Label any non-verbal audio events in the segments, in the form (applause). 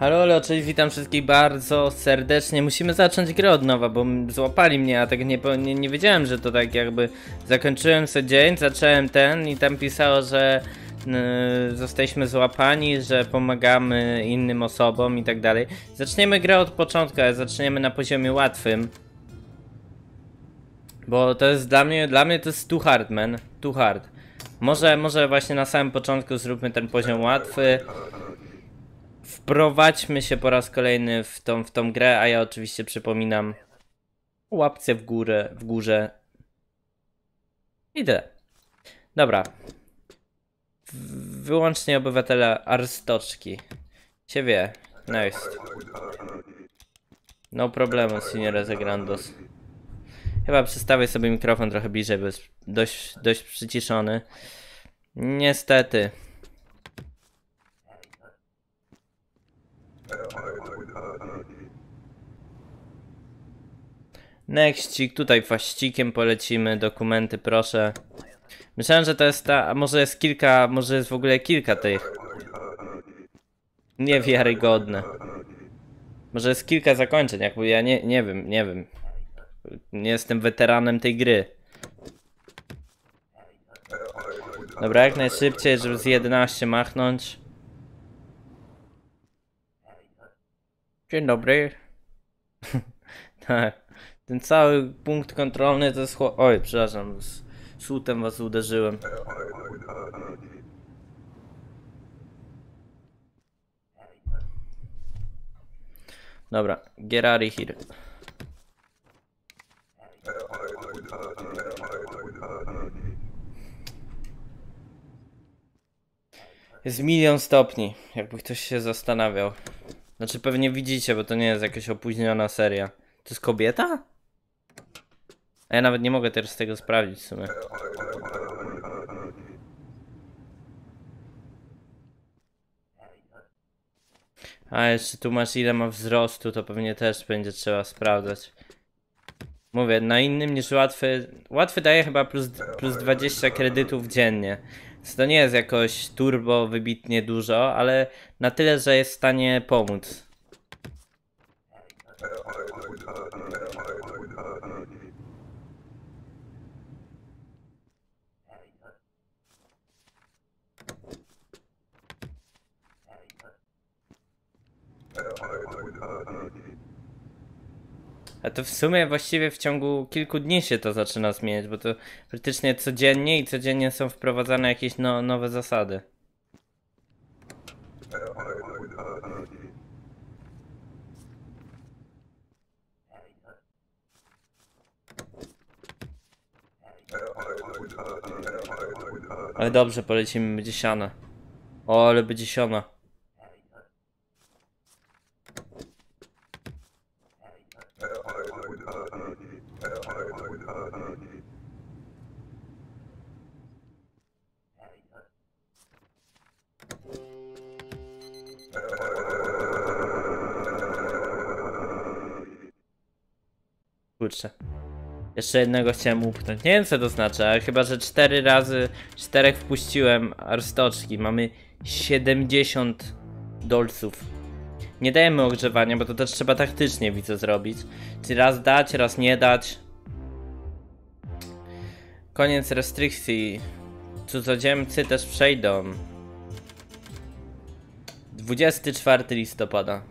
Halo, cześć, witam wszystkich bardzo serdecznie. Musimy zacząć grę od nowa, bo złapali mnie, a tak nie, nie, nie wiedziałem, że to tak jakby zakończyłem sobie dzień, zacząłem ten i tam pisało, że y, zostaliśmy złapani, że pomagamy innym osobom i tak dalej. Zaczniemy grę od początku, ale zaczniemy na poziomie łatwym. Bo to jest dla mnie, dla mnie to jest too hard, man. Too hard. Może, może właśnie na samym początku zróbmy ten poziom łatwy. Wprowadźmy się po raz kolejny w tą, w tą grę, a ja oczywiście przypominam łapce w górę, w górze. I tyle. Dobra. Wyłącznie obywatele Arstoczki. Się wie. Nice. No problemu, signore Zagrandos. Chyba przestawię sobie mikrofon trochę bliżej, bo jest dość, dość przyciszony. Niestety. Nexcik, tutaj faścikiem polecimy, dokumenty proszę. Myślałem, że to jest ta, może jest kilka, może jest w ogóle kilka tych. Niewiarygodne. Może jest kilka zakończeń, jakby ja nie, nie wiem, nie wiem. Nie jestem weteranem tej gry. Dobra, jak najszybciej, żeby z 11 machnąć. Dzień dobry. (laughs) tak. Ten cały punkt kontrolny to jest chło... Oj, przepraszam. Z słutem was uderzyłem. Dobra, of here. Jest milion stopni, jakby ktoś się zastanawiał. Znaczy pewnie widzicie, bo to nie jest jakaś opóźniona seria. To jest kobieta? A ja nawet nie mogę teraz tego sprawdzić w sumie. A jeszcze tu masz ile ma wzrostu, to pewnie też będzie trzeba sprawdzać. Mówię, na innym niż łatwy. Łatwy daje chyba plus, plus 20 kredytów dziennie. Więc to nie jest jakoś turbo wybitnie dużo, ale na tyle, że jest w stanie pomóc. A to w sumie właściwie w ciągu kilku dni się to zaczyna zmieniać, bo to praktycznie codziennie i codziennie są wprowadzane jakieś no, nowe zasady. Ale dobrze, polecimy, będzie siana. O, ale będzie siona. Kurczę. Jeszcze jednego chciałem upchnąć. Nie wiem co to znaczy, ale chyba, że cztery razy, czterech wpuściłem arstoczki. Mamy 70 dolców. Nie dajemy ogrzewania, bo to też trzeba taktycznie widzę zrobić. Czyli raz dać, raz nie dać. Koniec restrykcji. Cudzoziemcy też przejdą. 24 listopada.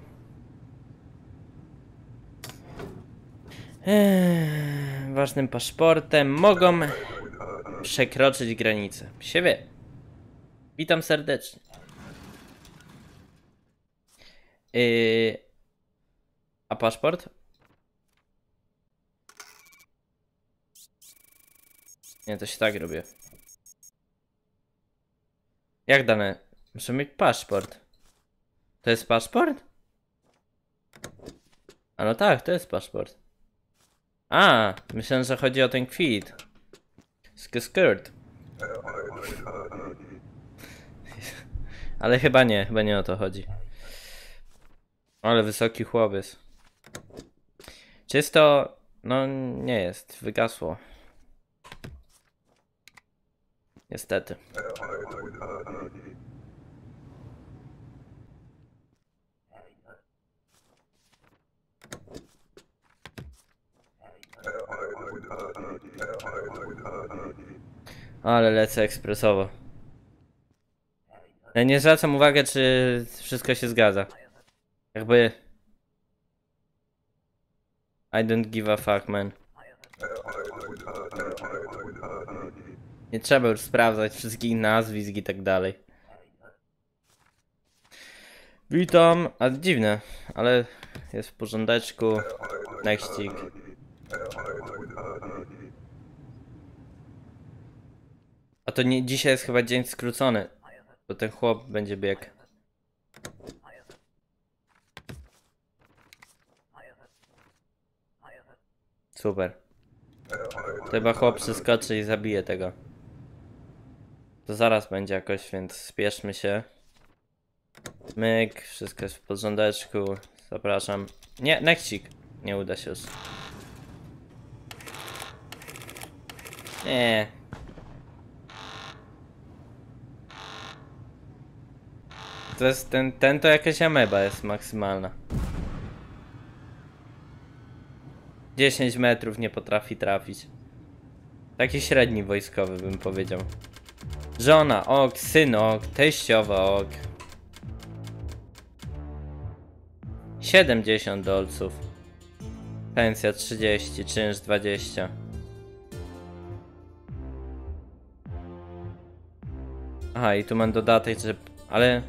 Ważnym paszportem mogą przekroczyć granicę. Siebie. Witam serdecznie. Yy, a paszport? Nie, to się tak robię. Jak dane? Muszę mieć paszport. To jest paszport? A no tak, to jest paszport. A, myślałem, że chodzi o ten kwit. Sk- Skirt. Ale chyba nie, chyba nie o to chodzi. Ale wysoki chłopiec. Czy jest to... No nie jest, wygasło. Niestety. Ale lecę ekspresowo. Ja nie zwracam uwagi, czy wszystko się zgadza. Jakby... I don't give a fuck, man. Nie trzeba już sprawdzać wszystkich nazwisk i tak dalej. Witam, a dziwne, ale jest w porządeczku. Nextik. A to nie, dzisiaj jest chyba dzień skrócony, bo ten chłop będzie biegł. Super. To chyba chłop przeskoczy i zabije tego. To zaraz będzie jakoś, więc spieszmy się. Myk, wszystko jest w porządeczku. Zapraszam. Nie, nekcik. Nie uda się już. Nie. To jest ten, ten to jakaś ameba jest maksymalna. 10 metrów nie potrafi trafić. Taki średni wojskowy bym powiedział. Żona, ok, syn, ok, teściowa, ok. 70 dolców. Pensja 30, czynsz 20. Aha, i tu mam dodatek, że... ale...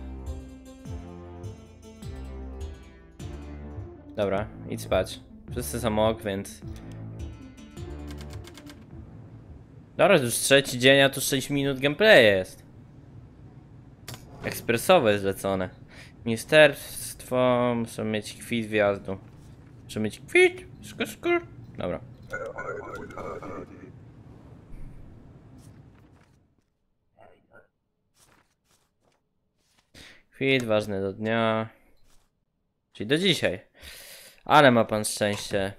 Dobra, idź spać. Wszyscy są ok, więc... Dobra, już trzeci dzień, a tu 6 minut gameplay jest. Ekspresowe zlecone. Ministerstwo, muszę mieć kwit wjazdu. Muszę mieć kwit, skur, skur. Dobra. Kwit ważny do dnia. Czyli do dzisiaj. Ale ma pan szczęście.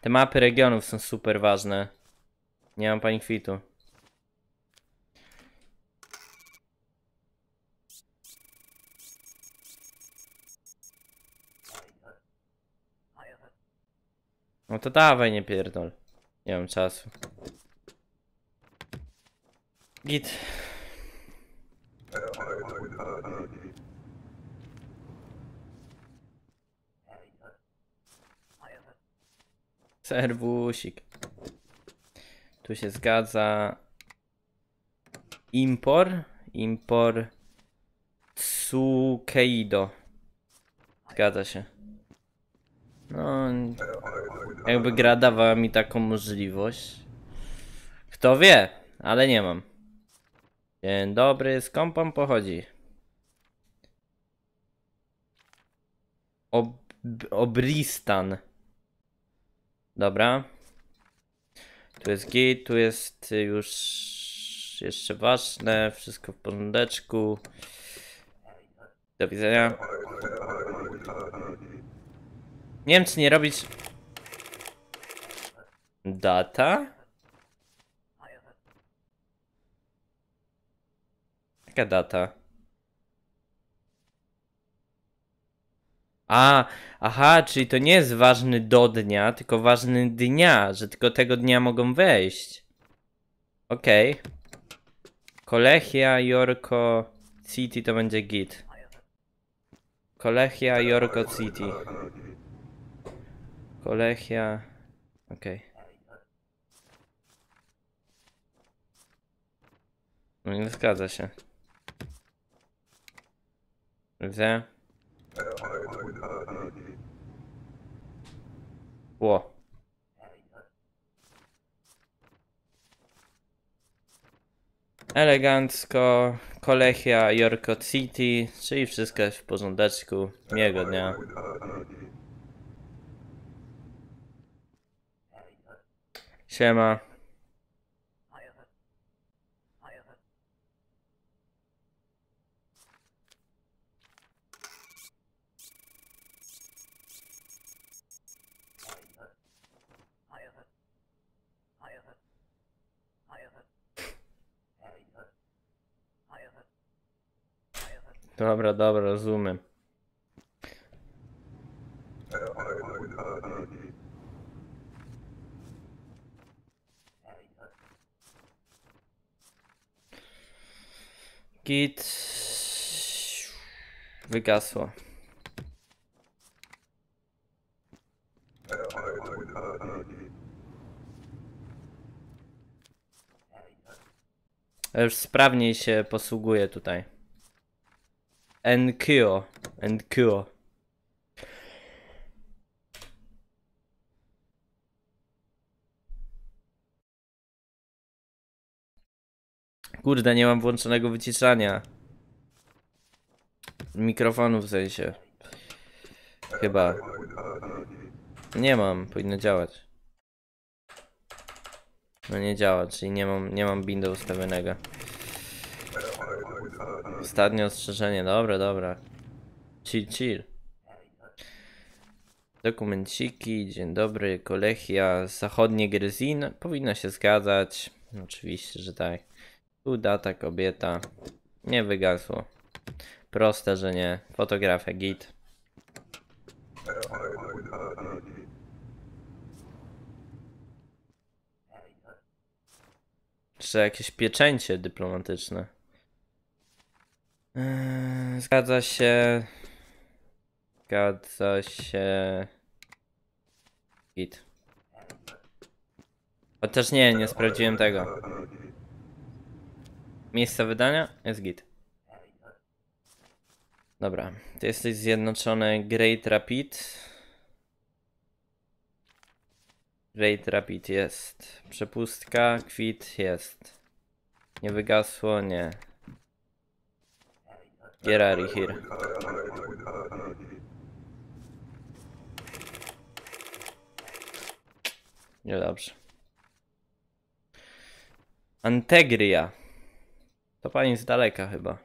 Te mapy regionów są super ważne. Nie mam pani kwitu. No to dawaj, nie pierdol. Nie mam czasu. Git. Serwusik. Tu się zgadza. Impor. Impor. Tsukeido. Zgadza się. No. Jakby gra dawała mi taką możliwość. Kto wie, ale nie mam. Dzień dobry, skąd pan pochodzi? Ob Obristan. Dobra. Tu jest git, tu jest już jeszcze ważne, wszystko w porządeczku. Do widzenia. Nie wiem, czy nie robić... Data? Jaka data? A, aha, czyli to nie jest ważny do dnia, tylko ważny dnia, że tylko tego dnia mogą wejść. Okej. Okay. Kolechia, Jorko, City to będzie git. Kolechia, Jorko, City. Kolechia, okej. Okay. No nie zgadza się. Widzę. Ło. Elegancko, Kolechia, Yorko City, czyli wszystko w porządeczku. Miłego dnia. Siema. Dobra, dobra, rozumiem. Git wygasło. Już sprawniej się posługuje tutaj. Enkyo. Enkyo. Kurde, nie mam włączonego wyciszania. Mikrofonu w sensie. Chyba. Nie mam, powinno działać. No nie działa, czyli nie mam, nie mam binda ustawionego. Ostatnie ostrzeżenie, dobra, dobra. Chill, chill. Dokumenciki, dzień dobry, Kolechia, zachodnie Gryzin, powinno się zgadzać. Oczywiście, że tak. Tu data, kobieta. Nie wygasło. Proste, że nie. Fotografia, git. Czy jakieś pieczęcie dyplomatyczne? Eee, Zgadza się. Zgadza się. Git. Chociaż nie, nie sprawdziłem tego. Miejsce wydania jest git. Dobra, ty jesteś zjednoczony Great Rapid. Great Rapid jest. Przepustka, kwit jest. Nie wygasło, nie. Gerari here. Niedobrze. Antegria. To pani z daleka chyba.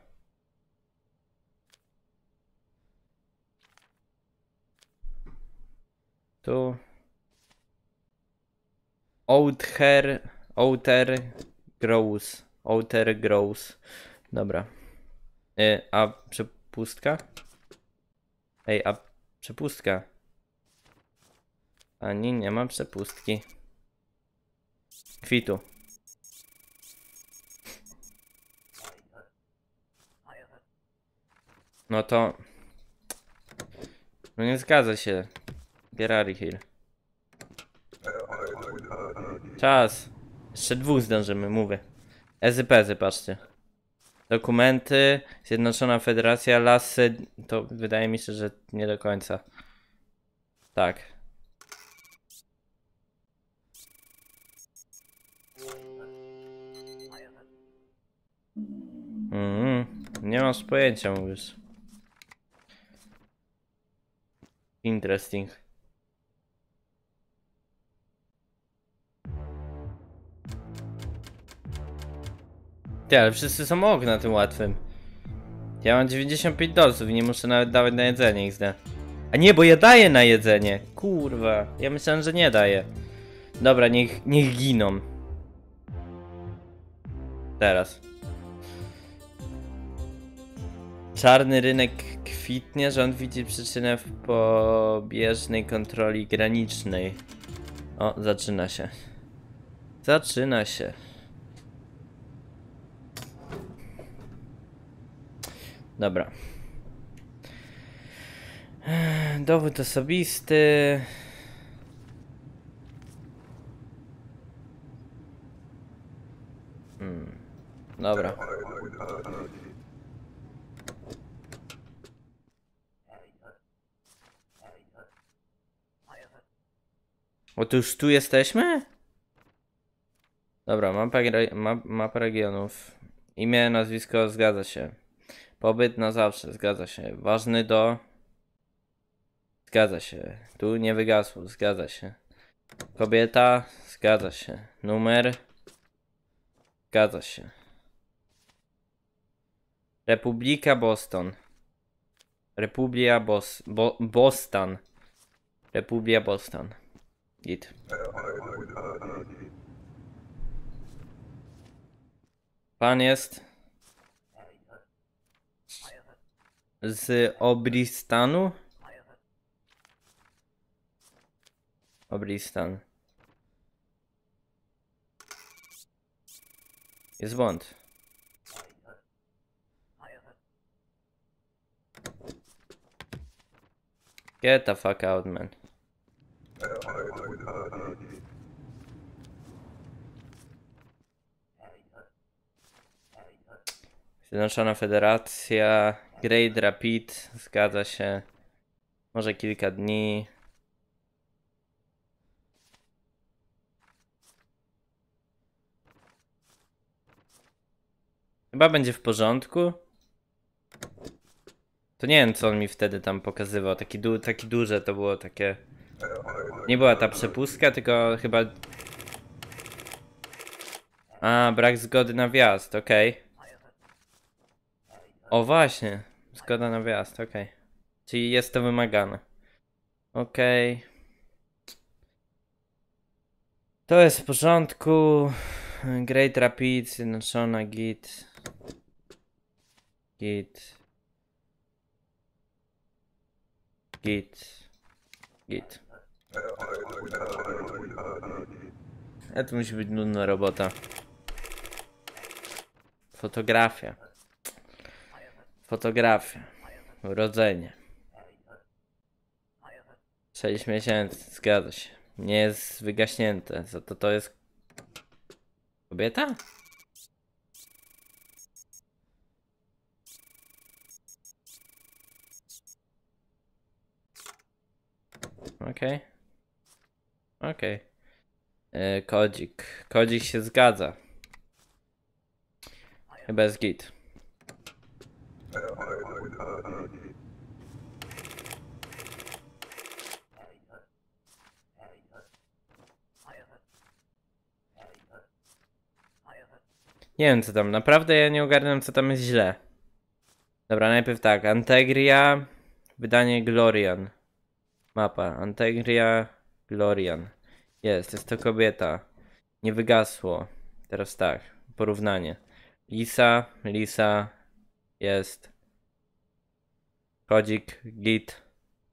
Tu. Outher, Outer Grows. Outer Grows. Dobra. Y, a przepustka? Ej, a przepustka? Ani nie ma przepustki. Kwitu. No to... No nie zgadza się. Gerari Hill. Czas. Jeszcze dwóch zdążymy, mówię. Ezy-pezy, patrzcie. Dokumenty, Zjednoczona Federacja, lasy, to wydaje mi się, że nie do końca. Tak. Mhm, nie masz pojęcia, mówisz. Interesting. Ty, ale wszyscy są obok na tym łatwym. Ja mam 95 dolców i nie muszę nawet dawać na jedzenie XD. A nie, bo ja daję na jedzenie. Kurwa, ja myślałem, że nie daję. Dobra, niech, niech giną. Teraz. Czarny rynek kwitnie, rząd widzi przyczynę w pobieżnej kontroli granicznej. O, zaczyna się. Zaczyna się. Dobra. Dowód osobisty. Hmm. Dobra. O, to już tu jesteśmy? Dobra, mapa, re- ma, mapa regionów. Imię, nazwisko, zgadza się. Pobyt na zawsze, zgadza się. Ważny do. Zgadza się. Tu nie wygasło, zgadza się. Kobieta, zgadza się. Numer, zgadza się. Republika Boston. Republia Bos Bo Boston. Republia Boston. Git. Pan jest. Z Obristanu? Obristan. Jest błąd. Get the fuck out, man. Zjednoczona Federacja, Great Rapid, zgadza się. Może kilka dni. Chyba będzie w porządku. To nie wiem, co on mi wtedy tam pokazywał. Taki, du taki duże to było takie. Nie była ta przepustka, tylko chyba. A, brak zgody na wjazd, okej. O, właśnie. Zgoda na wjazd, okej. Czyli jest to wymagane. Okej. To jest w porządku. Great Rapid, zjednoczona git. Git. Git. Git. A to musi być nudna robota. Fotografia. Fotografia. Urodzenie. 6 miesięcy, zgadza się. Nie jest wygaśnięte. Za to to jest kobieta? Okej. Okej. E, Kodzik. Kodzik się zgadza. Chyba jest git. Nie wiem co tam, naprawdę ja nie ogarnę co tam jest źle. Dobra, najpierw tak, Antegria, wydanie Glorian. Mapa, Antegria, Glorian. Jest, jest to kobieta. Nie wygasło. Teraz tak, porównanie. Lisa, Lisa, jest. Kodzik, git,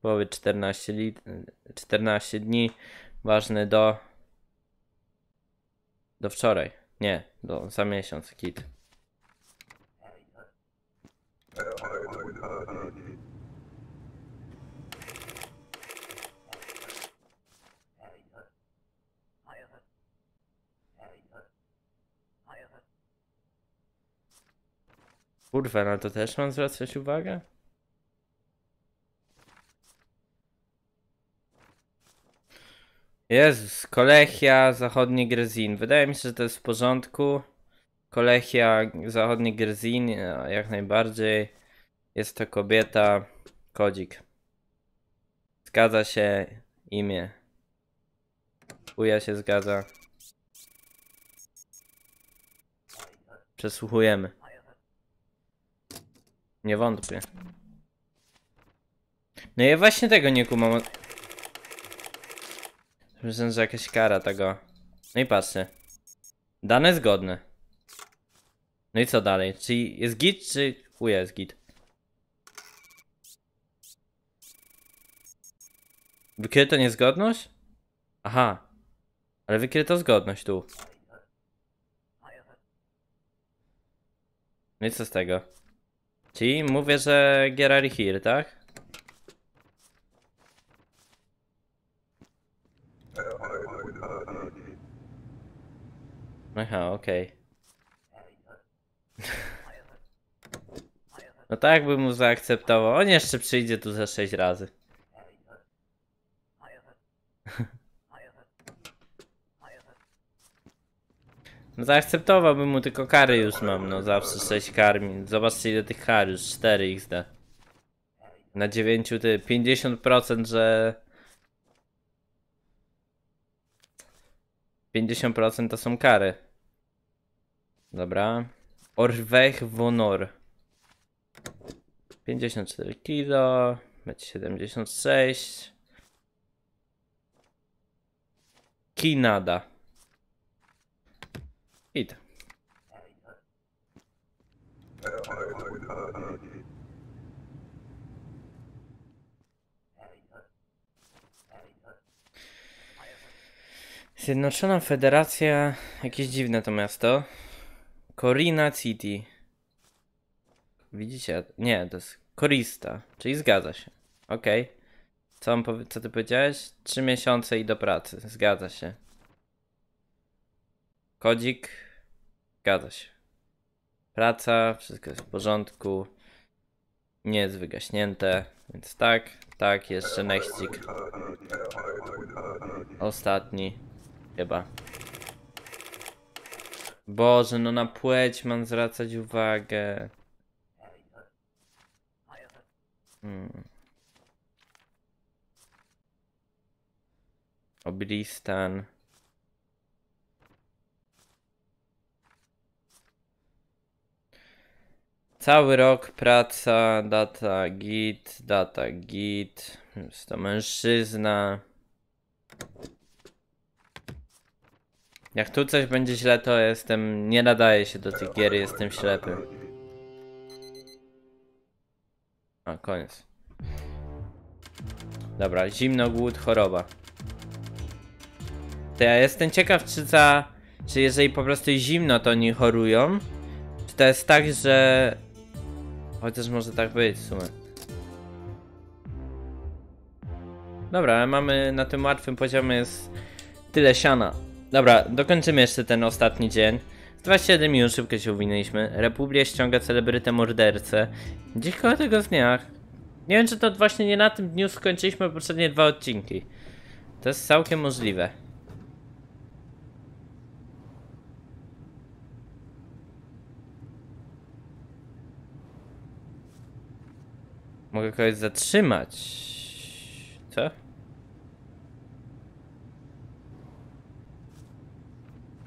połowy 14, lit, 14 dni, ważny do do wczoraj. Nie, do, za miesiąc, git. Kurwa, na to też mam zwracać uwagę? Jezus, Kolechia, Zachodni Grezin. Wydaje mi się, że to jest w porządku. Kolechia, Zachodni Grezin, e, jak najbardziej. Jest to kobieta, kodzik. Zgadza się imię. Uja się zgadza. Przesłuchujemy. Nie wątpię. No ja właśnie tego nie kumam. Że jakaś kara tego. No i patrzcie. Dane zgodne. No i co dalej? Czyli jest git, czy chuja jest git? Wykryto niezgodność? Aha. Ale wykryto zgodność tu. No i co z tego? Czyli mówię, że Gerari here, tak? Aha, okej. (laughs) No tak bym mu zaakceptował. On jeszcze przyjdzie tu za 6 razy. (laughs) zaakceptowałbym mu, tylko kary już mam, no zawsze 6 kar. mi- Zobaczcie ile tych kar już, 4 XD. Na 9 ty 50%, że... 50% to są kary. Dobra. Orwech Wonor. 54 kilo. Metr 76. Kinada. Idę. Zjednoczona Federacja... Jakieś dziwne to miasto. Corina City. Widzicie? Nie, to jest korista. Czyli zgadza się. Okej. Okay. Co. Co ty powiedziałeś? Trzy miesiące i do pracy. Zgadza się. Kodzik Zgadza się. Praca, wszystko jest w porządku. Nie jest wygaśnięte, więc tak, tak, jeszcze nexcik. Ostatni. Chyba. Boże, no na płeć mam zwracać uwagę. Hmm. Oblistan. Cały rok praca, data git, data git. Jest to mężczyzna. Jak tu coś będzie źle, to jestem. Nie nadaję się do tych gier, jestem ślepy. A, koniec. Dobra, zimno, głód, choroba. To ja jestem ciekaw, czy za. Czy jeżeli po prostu zimno, to oni chorują? Czy to jest tak, że. Chociaż może tak być w sumie. Dobra, mamy na tym łatwym poziomie jest tyle siana. Dobra, dokończymy jeszcze ten ostatni dzień. 27 minut szybko się uwinęliśmy. Republia ściąga celebrytę mordercę. Gdzieś koło tego dnia. Nie wiem, czy to właśnie nie na tym dniu skończyliśmy poprzednie dwa odcinki. To jest całkiem możliwe. Mogę kogoś zatrzymać. Co?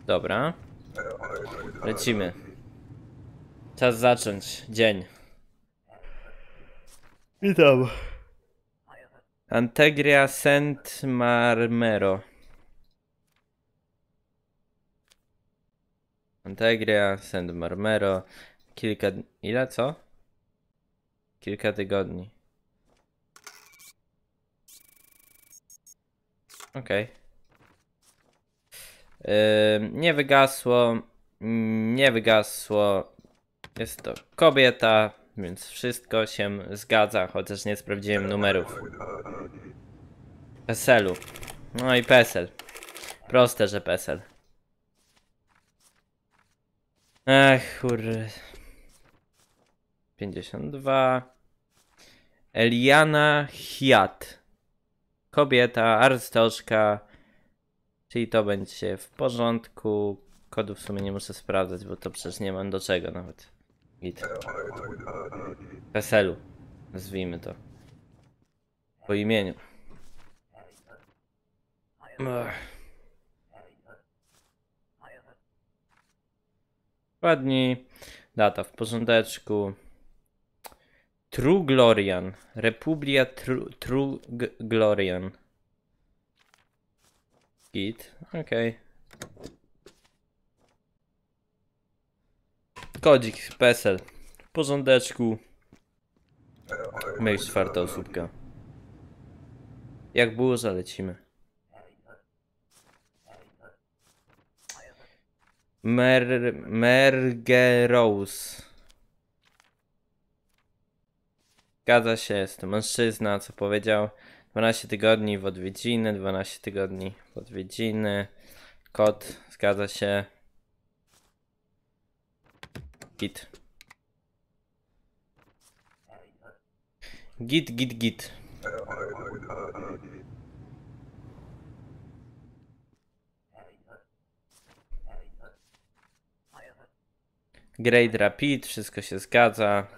Dobra. Lecimy. Czas zacząć. Dzień. Witam. Antegria Saint Marmero. Antegria Saint Marmero. Kilka. dni- Ile co? Kilka tygodni. Okej. Ym, nie wygasło. mm, Nie wygasło. Jest to kobieta, więc wszystko się zgadza, chociaż nie sprawdziłem numerów. PESEL-u. No i PESEL. Proste, że PESEL. Ech, kurde. 52. Eliana Hiat. Kobieta, arstoszka. Czyli to będzie w porządku. Kodu w sumie nie muszę sprawdzać, bo to przecież nie mam do czego nawet. Git. PESEL-u. Nazwijmy to. Po imieniu. Ech. Ładni. Data w porządeczku. True Glorian. Republia True, True G- Glorian. Git. Okej. Kodzik PESEL. Porządeczku. Myśl czwarta osóbka. Jak było, zalecimy. Mer... Mergerous. Zgadza się, jest to mężczyzna, co powiedział. 12 tygodni w odwiedziny, 12 tygodni w odwiedziny. Kot, zgadza się. Git. Git, git, git. Great Rapid, wszystko się zgadza.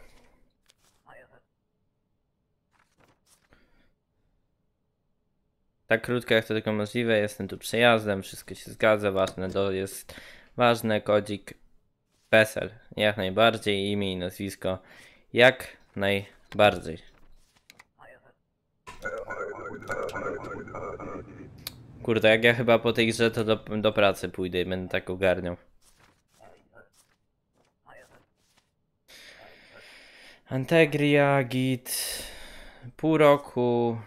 Tak krótko jak to tylko możliwe, jestem tu przejazdem, wszystko się zgadza, ważne to jest ważne, kodzik PESEL, jak najbardziej, imię i nazwisko, jak najbardziej. Kurde, jak ja chyba po tej grze to do, do pracy pójdę i będę tak ogarniał. Antegria, git, pół roku,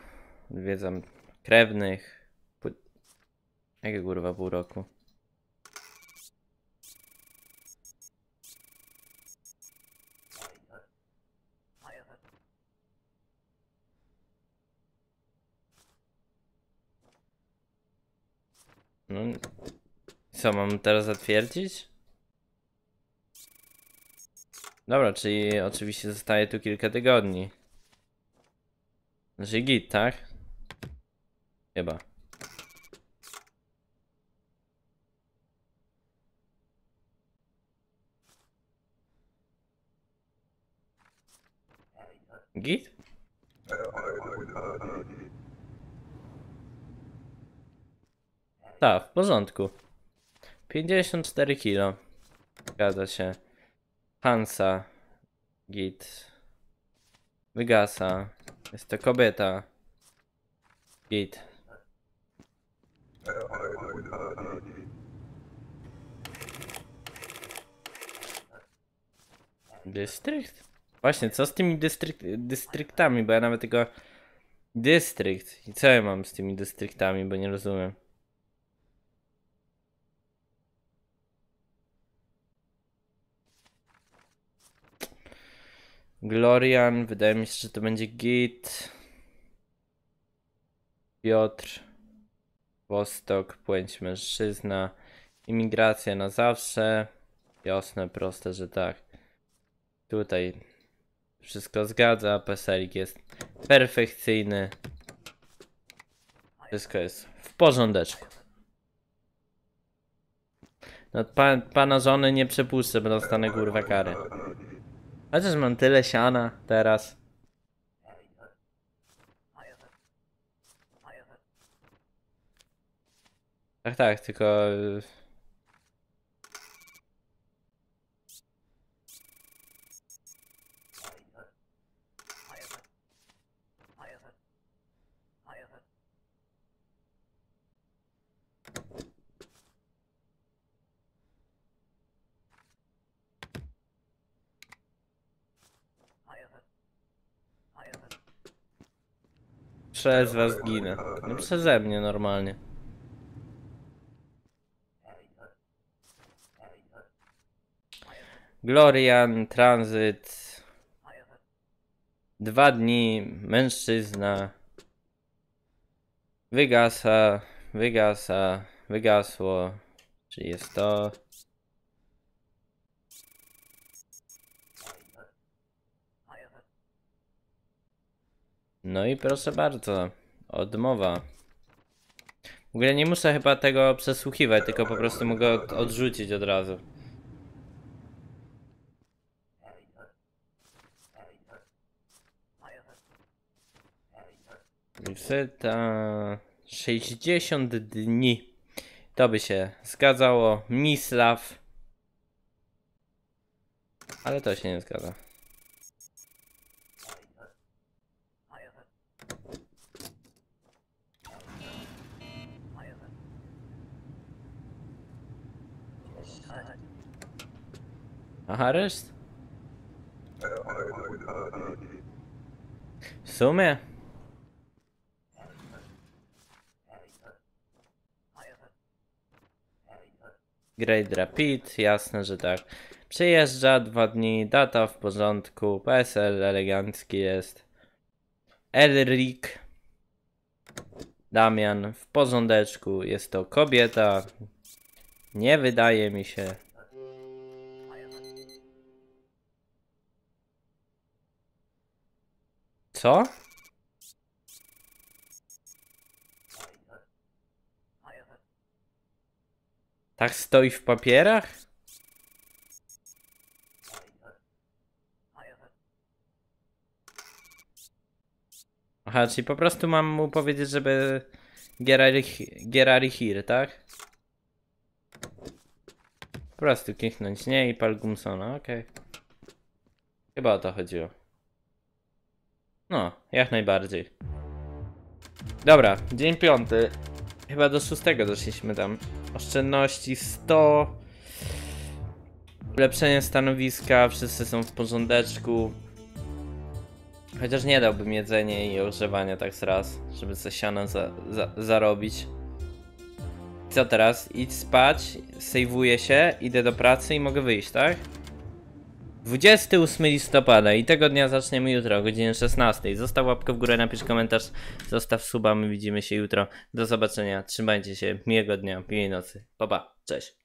odwiedzam krewnych. Pu- Jakie kurwa pół roku? No, co mam teraz zatwierdzić? Dobra, czyli oczywiście zostaje tu kilka tygodni. Znaczy git, tak? Chyba. Git? Tak, w porządku. 54 kilo. Zgadza się. Hansa. Git. Wygasa. Jest to kobieta. Git. Dystrykt? Właśnie, co z tymi dystryk dystryktami, bo ja nawet tego... Dystrykt. I co ja mam z tymi dystryktami, bo nie rozumiem. Glorian, wydaje mi się, że to będzie Git. Piotr. Wostok, płeć mężczyzna. Imigracja na zawsze. Jasne, proste, że tak. Tutaj wszystko zgadza, peselik jest perfekcyjny. Wszystko jest w porządeczku. No, pa, pana żony nie przepuszczę, bo dostanę kurwa karę. Chociaż mam tyle siana teraz. Tak, tak, tylko... Przez was ginę. No przeze mnie normalnie. Glorian, tranzyt. Dwa dni, mężczyzna. Wygasa, wygasa, wygasło. Czyli jest to. No i proszę bardzo, odmowa. W ogóle nie muszę chyba tego przesłuchiwać, tylko po prostu mogę od odrzucić od razu. Wizyta 60 dni. To by się zgadzało. Mislav. Ale to się nie zgadza. A areszt? W sumie? Great Rapid, jasne, że tak. Przyjeżdża, dwa dni, data w porządku, PSL elegancki jest. Elrik. Damian w porządeczku, jest to kobieta. Nie wydaje mi się. Co? Tak stoi w papierach? Aha, czyli po prostu mam mu powiedzieć, żeby Gerari, here, tak? Po prostu kichnąć nie i pal Gumsona, okej. Chyba o to chodziło. No, jak najbardziej. Dobra, dzień piąty. Chyba do szóstego doszliśmy tam. Oszczędności 100. Ulepszenie stanowiska, wszyscy są w porządeczku. Chociaż nie dałbym jedzenie i ogrzewania tak z raz, żeby coś siana za, za, zarobić. Co teraz? Idź spać, sejwuję się, idę do pracy i mogę wyjść, tak? 28 listopada i tego dnia zaczniemy jutro o godzinie 16. Zostaw łapkę w górę, napisz komentarz, zostaw suba, my widzimy się jutro. Do zobaczenia, trzymajcie się, miłego dnia, miłej nocy. Pa, pa, cześć.